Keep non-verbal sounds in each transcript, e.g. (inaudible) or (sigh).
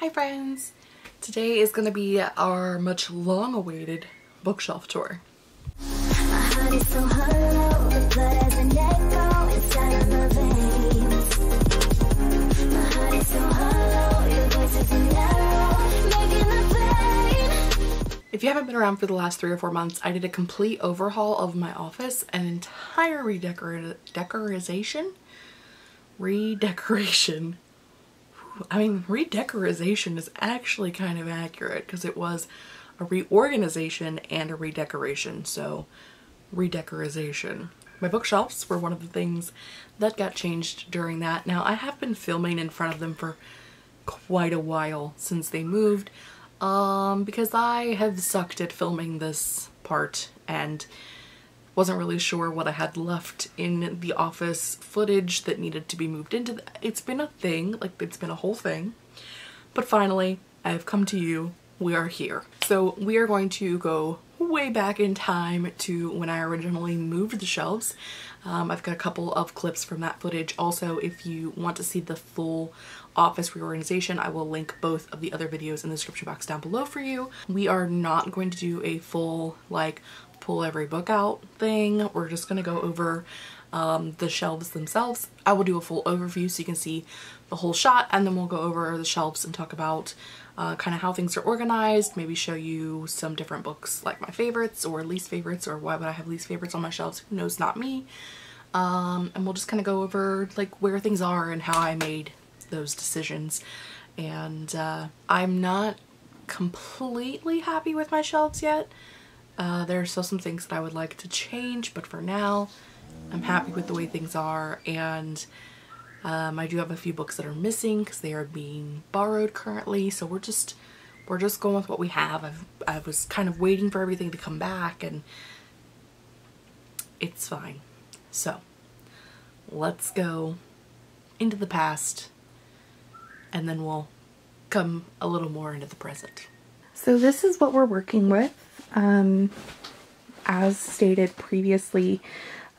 Hi friends! Today is going to be our much long awaited bookshelf tour. If you haven't been around for the last three or four months, I did a complete overhaul of my office, an entire redecoration, redecoration. I mean, redecoration is actually kind of accurate because it was a reorganization and a redecoration, so redecoration. My bookshelves were one of the things that got changed during that. Now, I have been filming in front of them for quite a while since they moved um, because I have sucked at filming this part and wasn't really sure what I had left in the office footage that needed to be moved into. The, it's been a thing, like it's been a whole thing, but finally I've come to you. We are here. So we are going to go way back in time to when I originally moved the shelves. Um, I've got a couple of clips from that footage. Also, if you want to see the full office reorganization. I will link both of the other videos in the description box down below for you. We are not going to do a full like pull every book out thing. We're just going to go over um, the shelves themselves. I will do a full overview so you can see the whole shot and then we'll go over the shelves and talk about uh, kind of how things are organized, maybe show you some different books like my favorites or least favorites or why would I have least favorites on my shelves, who knows, not me. Um, and we'll just kind of go over like where things are and how I made those decisions. And uh, I'm not completely happy with my shelves yet. Uh, there are still some things that I would like to change, but for now, I'm happy with the way things are. And um, I do have a few books that are missing because they are being borrowed currently. So we're just we're just going with what we have. I've, I was kind of waiting for everything to come back and it's fine. So let's go into the past and then we'll come a little more into the present. So this is what we're working with. Um, as stated previously,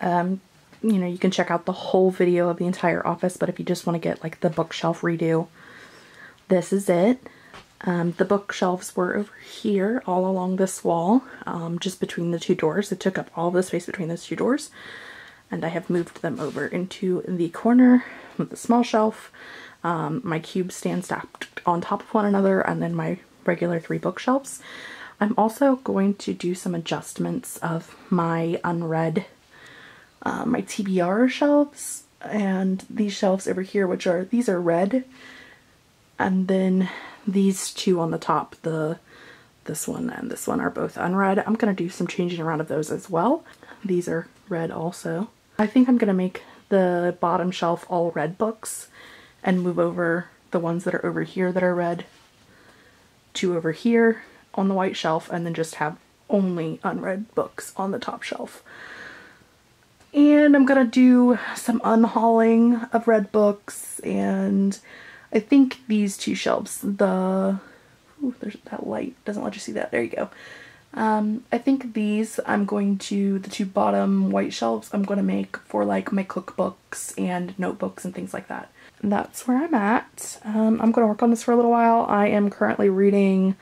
um, you know, you can check out the whole video of the entire office, but if you just want to get like the bookshelf redo, this is it. Um, the bookshelves were over here all along this wall, um, just between the two doors. It took up all the space between those two doors. And I have moved them over into the corner with the small shelf um, my cube stands stacked on top of one another, and then my regular three bookshelves. I'm also going to do some adjustments of my unread, uh, my TBR shelves, and these shelves over here, which are, these are red, and then these two on the top, the this one and this one are both unread. I'm going to do some changing around of those as well. These are red also. I think I'm going to make the bottom shelf all red books and move over the ones that are over here that are red to over here on the white shelf and then just have only unread books on the top shelf. And I'm gonna do some unhauling of red books and I think these two shelves, the, ooh, there's that light, doesn't let you see that, there you go. Um, I think these I'm going to, the two bottom white shelves I'm going to make for like my cookbooks and notebooks and things like that that's where I'm at. Um, I'm going to work on this for a little while. I am currently reading,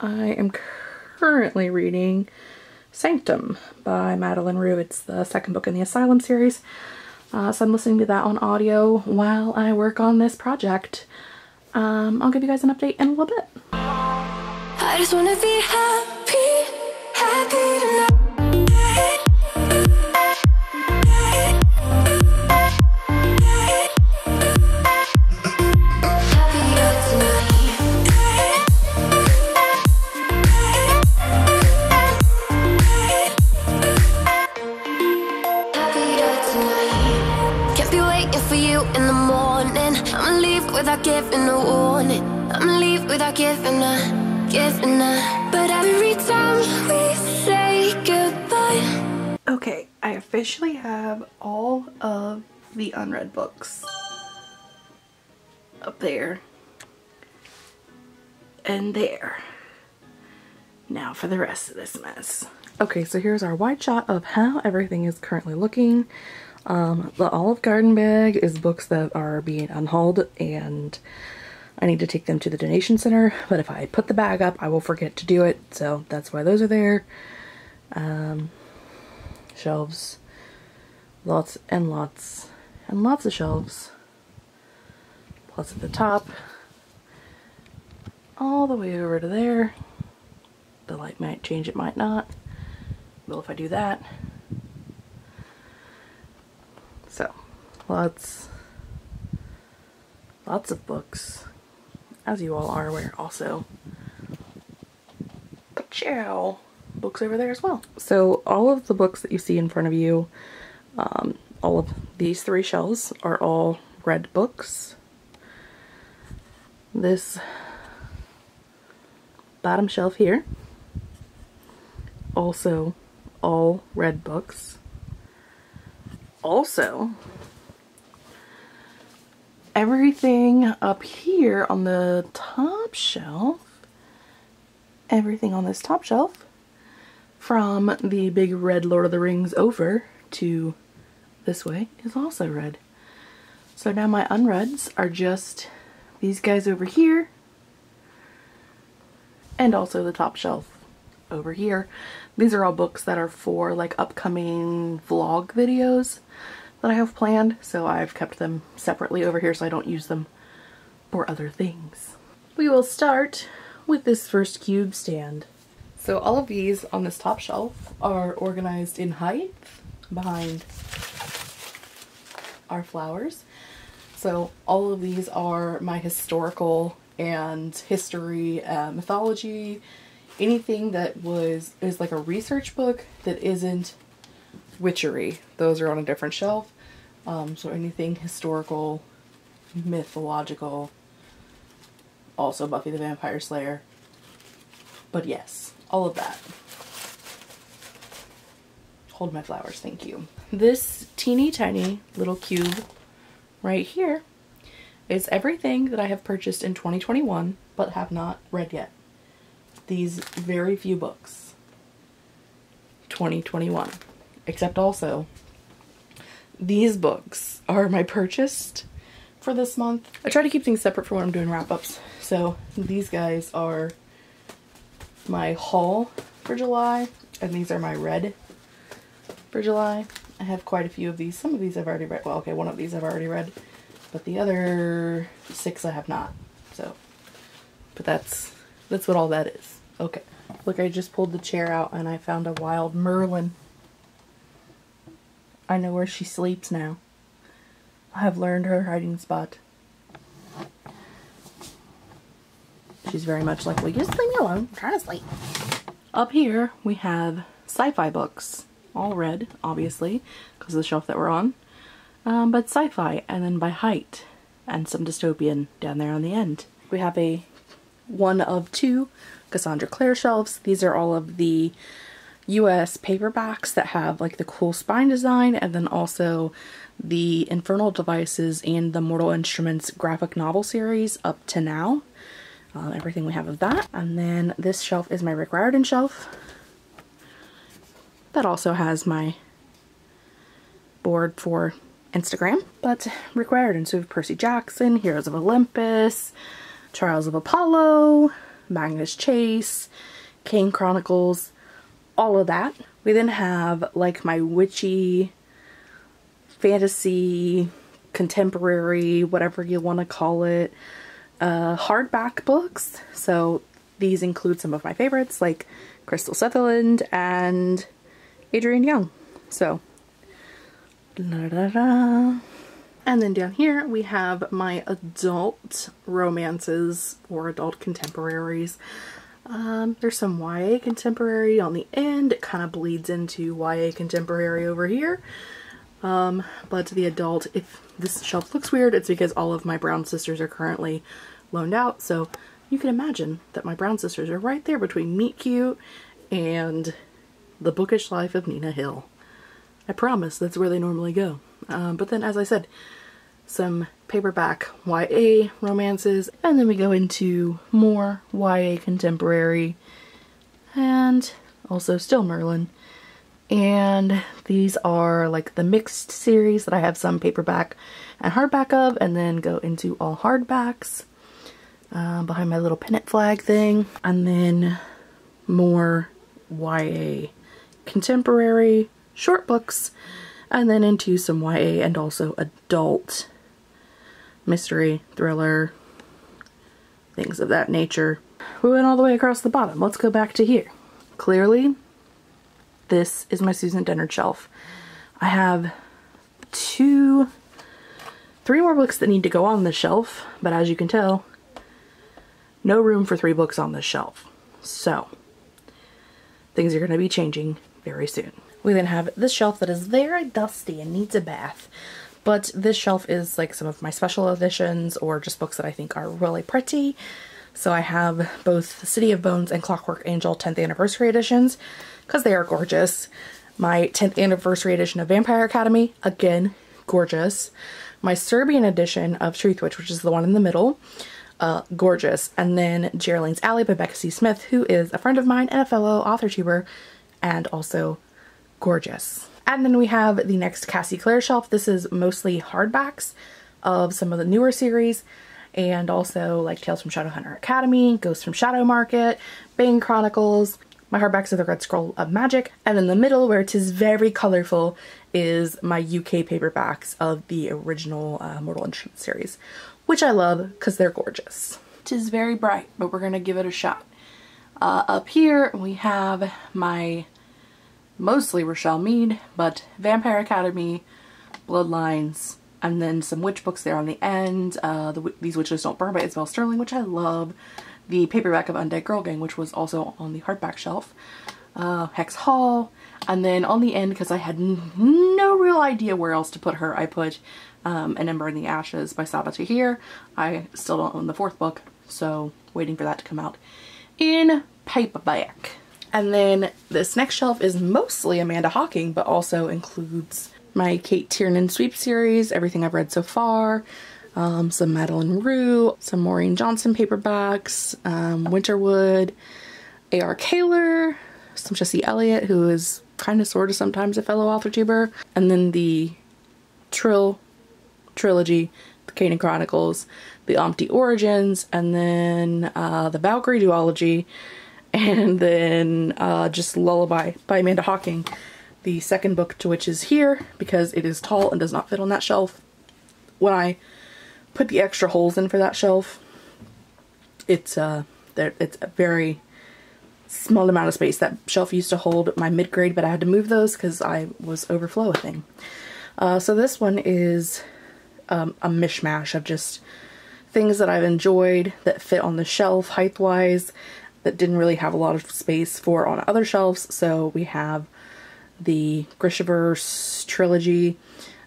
I am currently reading Sanctum by Madeline Roux. It's the second book in the Asylum series. Uh, so I'm listening to that on audio while I work on this project. Um, I'll give you guys an update in a little bit. Officially have all of the unread books up there and there. Now for the rest of this mess. Okay, so here's our wide shot of how everything is currently looking. Um, the Olive Garden bag is books that are being unhauled and I need to take them to the donation center, but if I put the bag up, I will forget to do it, so that's why those are there. Um, shelves, lots and lots and lots of shelves. Plus at the top, all the way over to there. The light might change, it might not. Well, if I do that. So, lots, lots of books, as you all are aware also. Ciao! Books over there as well. So all of the books that you see in front of you, um, all of these three shelves are all red books. This bottom shelf here, also all red books. Also, everything up here on the top shelf, everything on this top shelf, from the big red Lord of the Rings over to this way is also red. So now my unreads are just these guys over here and also the top shelf over here. These are all books that are for like upcoming vlog videos that I have planned, so I've kept them separately over here so I don't use them for other things. We will start with this first cube stand. So all of these on this top shelf are organized in height behind our flowers. So all of these are my historical and history, uh, mythology, anything that was is like a research book that isn't witchery. Those are on a different shelf. Um, so anything historical, mythological, also Buffy the Vampire Slayer. But yes, all of that. Hold my flowers, thank you. This teeny tiny little cube right here is everything that I have purchased in 2021 but have not read yet. These very few books. 2021. Except also, these books are my purchased for this month. I try to keep things separate for when I'm doing wrap-ups. So these guys are my haul for July, and these are my red for July. I have quite a few of these. Some of these I've already read. Well, okay, one of these I've already read, but the other six I have not. So, but that's that's what all that is. Okay. Look, I just pulled the chair out and I found a wild Merlin. I know where she sleeps now. I have learned her hiding spot. She's very much like, you just leave me alone? I'm trying to sleep. Up here, we have sci-fi books. All red, obviously, because of the shelf that we're on. Um, but sci-fi, and then by height, and some dystopian down there on the end. We have a one of two Cassandra Clare shelves. These are all of the US paperbacks that have like the cool spine design and then also the Infernal Devices and the Mortal Instruments graphic novel series up to now. Uh, everything we have of that. And then this shelf is my Rick Riordan shelf. That also has my board for Instagram. But Rick Riordan, so Percy Jackson, Heroes of Olympus, Trials of Apollo, Magnus Chase, Kane Chronicles, all of that. We then have like my witchy, fantasy, contemporary, whatever you want to call it, uh, hardback books. So these include some of my favorites like Krystal Sutherland and Adrienne Young. So, da -da -da. and then down here we have my adult romances or adult contemporaries. Um, there's some YA contemporary on the end. It kind of bleeds into YA contemporary over here. Um, but the adult, if this shelf looks weird, it's because all of my brown sisters are currently loaned out. So you can imagine that my brown sisters are right there between Meet Cute and The Bookish Life of Nina Hill. I promise that's where they normally go. Um, but then, as I said, some paperback YA romances, and then we go into more YA contemporary, and also still Merlin. And these are like the mixed series that I have some paperback and hardback of, and then go into all hardbacks. uh, behind my little pennant flag thing. And then more YA contemporary short books and then into some YA and also adult mystery, thriller, things of that nature. We went all the way across the bottom. Let's go back to here. Clearly, this is my Susan Dennard shelf. I have two, three more books that need to go on the shelf, but as you can tell, no room for three books on this shelf. So, things are going to be changing very soon. We then have this shelf that is very dusty and needs a bath. But this shelf is like some of my special editions or just books that I think are really pretty. So I have both City of Bones and Clockwork Angel 10th anniversary editions because they are gorgeous. My 10th anniversary edition of Vampire Academy, again, gorgeous. My Serbian edition of Truthwitch, which is the one in the middle, uh, gorgeous. And then Geraldine's Alley by Becca C. Smith, who is a friend of mine and a fellow author tuber, and also gorgeous. And then we have the next Cassie Clare shelf. This is mostly hardbacks of some of the newer series and also like Tales from Shadowhunter Academy, Ghosts from Shadow Market, Bane Chronicles. My hardbacks of the Red Scroll of Magic. And in the middle, where it is very colorful, is my UK paperbacks of the original uh, Mortal Instruments series, which I love because they're gorgeous. It is very bright, but we're to give it a shot. Uh, up here, we have my mostly Richelle Mead, but Vampire Academy, Bloodlines, and then some witch books there on the end. Uh, the, These Witches Don't Burn by Isabel Sterling, which I love. The paperback of Undead Girl Gang, which was also on the hardback shelf. Uh, Hex Hall. And then on the end, because I had no real idea where else to put her, I put um, An Ember in the Ashes by Sabaa Tahir. I still don't own the fourth book, so waiting for that to come out in paperback. And then this next shelf is mostly Amanda Hocking, but also includes my Cate Tiernan Sweep series, everything I've read so far, um, some Madeline Roux, some Maureen Johnson paperbacks, um, Winterwood, A.R. Kahler, some Jesse Elliott, who is kind of sort of sometimes a fellow author tuber, and then the Trylle trilogy, the Kanin Chronicles, the Omte Origins, and then uh, the Valkyrie duology, (laughs) and then uh, just Lullaby by Amanda Hocking, the second book to which is here because it is tall and does not fit on that shelf. When I put the extra holes in for that shelf, it's uh, it's a very small amount of space. That shelf used to hold my mid-grade, but I had to move those because I was overflowing. Uh, so this one is um, a mishmash of just things that I've enjoyed that fit on the shelf height-wise that didn't really have a lot of space for on other shelves. So we have the Grishaverse trilogy,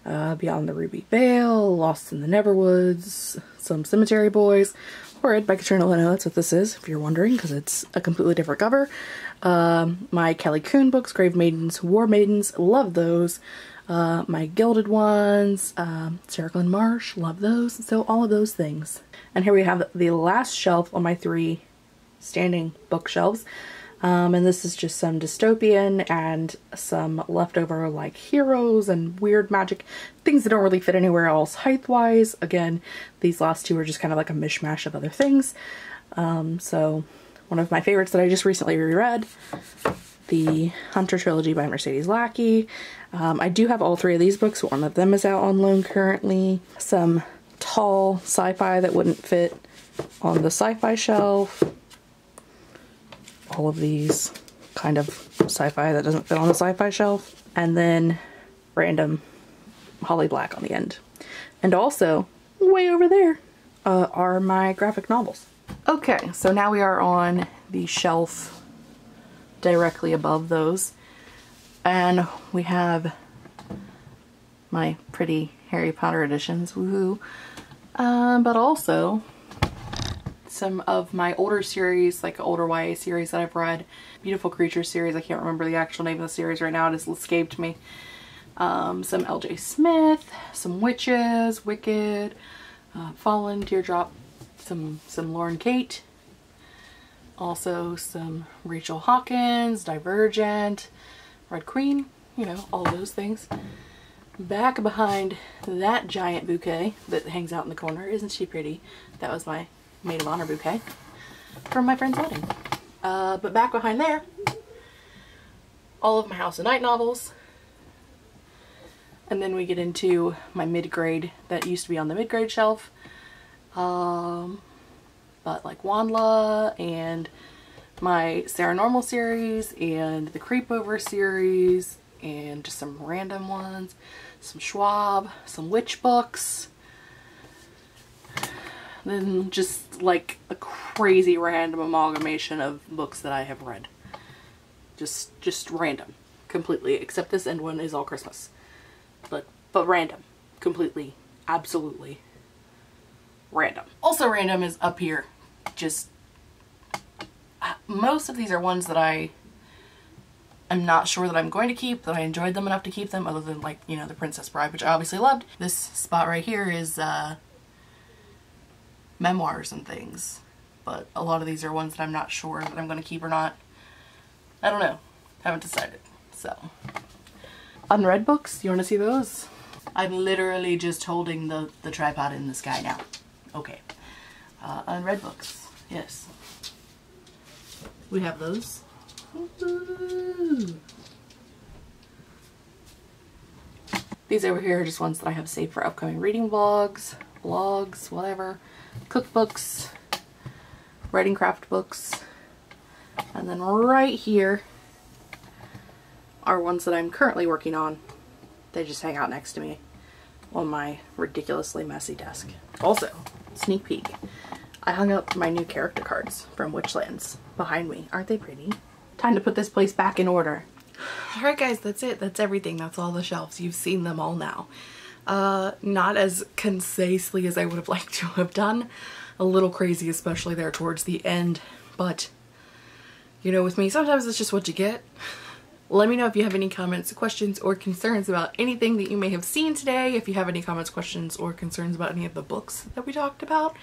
uh, Beyond the Ruby Veil, Lost in the Neverwoods, some Cemetery Boys, Horrid by Katrina Leno, that's what this is, if you're wondering, because it's a completely different cover. Um, my Kelly Coon books, Grave Maidens, War Maidens, love those. Uh, my Gilded ones, um, Sarah Glenn Marsh, love those. So all of those things. And here we have the last shelf on my three standing bookshelves. Um, and this is just some dystopian and some leftover like heroes and weird magic things that don't really fit anywhere else height-wise. Again, these last two are just kind of like a mishmash of other things. Um, so one of my favorites that I just recently reread, the Hunter Trilogy by Mercedes Lackey. Um, I do have all three of these books. One of them is out on loan currently. Some tall sci-fi that wouldn't fit on the sci-fi shelf all of these kind of sci-fi that doesn't fit on the sci-fi shelf. And then random Holly Black on the end. And also, way over there uh, are my graphic novels. Okay, so now we are on the shelf directly above those. And we have my pretty Harry Potter editions, woohoo. Um, but also some of my older series, like older YA series that I've read. Beautiful Creatures series, I can't remember the actual name of the series right now, it has escaped me. Um, some L.J. Smith, some Witches, Wicked, uh, Fallen, Teardrop, some, some Lauren Kate, also some Rachel Hawkins, Divergent, Red Queen, you know, all those things. Back behind that giant bouquet that hangs out in the corner, isn't she pretty? That was my maid of honor bouquet from my friend's wedding. Uh, but back behind there, all of my House of Night novels. And then we get into my mid-grade that used to be on the mid-grade shelf. Um, but like Wanla and my Sarah Normal series and the Creepover series and just some random ones, some Schwab, some witch books, then just like a crazy random amalgamation of books that I have read. Just just random, completely, except this end one is all Christmas. But but random, completely, absolutely random. Also random is up here. Just most of these are ones that I am not sure that I'm going to keep, that I enjoyed them enough to keep them, other than like, you know, The Princess Bride, which I obviously loved. This spot right here is uh, memoirs and things, but a lot of these are ones that I'm not sure that I'm going to keep or not. I don't know. Haven't decided. So, unread books, you want to see those? I'm literally just holding the, the tripod in the sky now. Okay. Uh, unread books, yes. We have those. These over here are just ones that I have saved for upcoming reading vlogs, vlogs, whatever, cookbooks, writing craft books, and then right here are ones that I'm currently working on. They just hang out next to me on my ridiculously messy desk. Also, sneak peek. I hung up my new character cards from Witchlands behind me. Aren't they pretty? Time to put this place back in order. Alright guys, that's it. That's everything. That's all the shelves. You've seen them all now. Uh, not as concisely as I would have liked to have done. A little crazy, especially there towards the end. But, you know, with me, sometimes it's just what you get. Let me know if you have any comments, questions, or concerns about anything that you may have seen today. If you have any comments, questions, or concerns about any of the books that we talked about.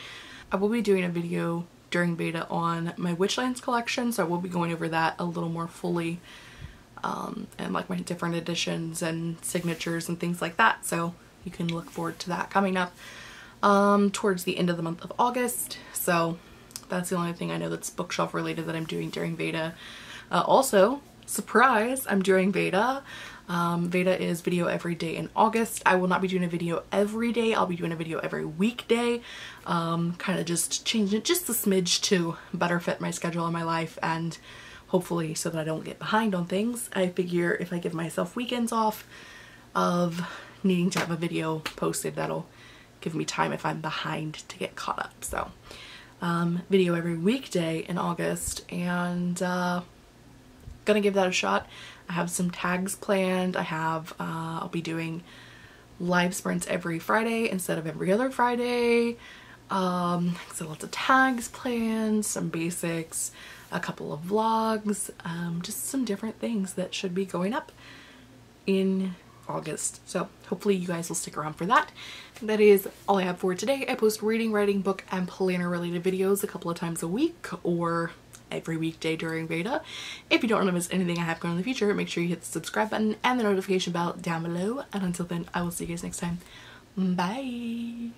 I will be doing a video during Veda on my Witchlands collection, so I will be going over that a little more fully um, and like my different editions and signatures and things like that. So you can look forward to that coming up um, towards the end of the month of August. So that's the only thing I know that's bookshelf related that I'm doing during Veda. Uh, also, surprise, I'm doing Veda. Um, Veda is video every day in August. I will not be doing a video every day. I'll be doing a video every weekday. Um, kind of just changing it just a smidge to better fit my schedule and my life and hopefully so that I don't get behind on things. I figure if I give myself weekends off of needing to have a video posted, that'll give me time if I'm behind to get caught up. So um, video every weekday in August and uh, gonna give that a shot. I have some tags planned. I have, uh, I'll be doing live sprints every Friday instead of every other Friday. Um, so lots of tags planned, some basics, a couple of vlogs, um, just some different things that should be going up in August. So hopefully you guys will stick around for that. That is all I have for today. I post reading, writing, book, and planner related videos a couple of times a week or every weekday during Veda. If you don't want to miss anything I have going in the future, make sure you hit the subscribe button and the notification bell down below. And until then, I will see you guys next time. Bye!